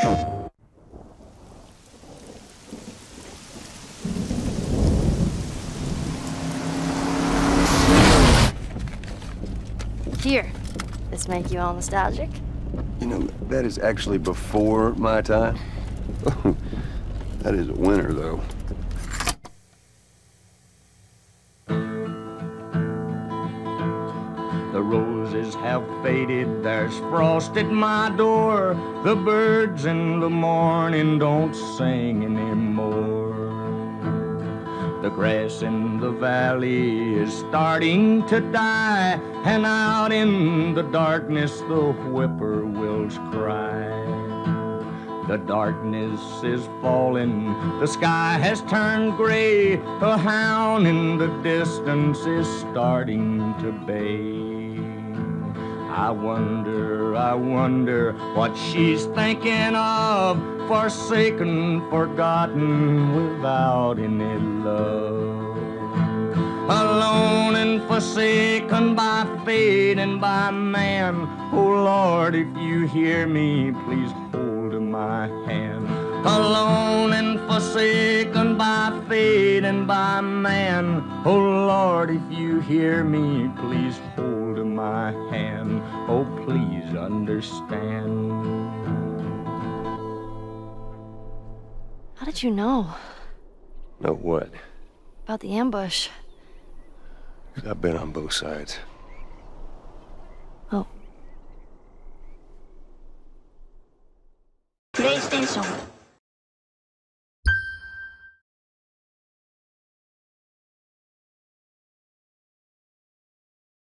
Here. This make you all nostalgic? You know, that is actually before my time. that is a winner, though. The roses have faded, there's frost at my door. The birds in the morning don't sing anymore. The grass in the valley is starting to die, and out in the darkness the whippoorwills cry. The darkness is falling, the sky has turned gray. A hound in the distance is starting to bay. I wonder, I wonder what she's thinking of, forsaken, forgotten, without any love. Alone and forsaken by fate and by man. Oh Lord, if you hear me, please hold my hand. Alone and forsaken by fate and by man. Oh Lord, if you hear me, please hold my hand. Oh, please understand. How did you know? Know what? About the ambush. I've been on both sides. PlayStation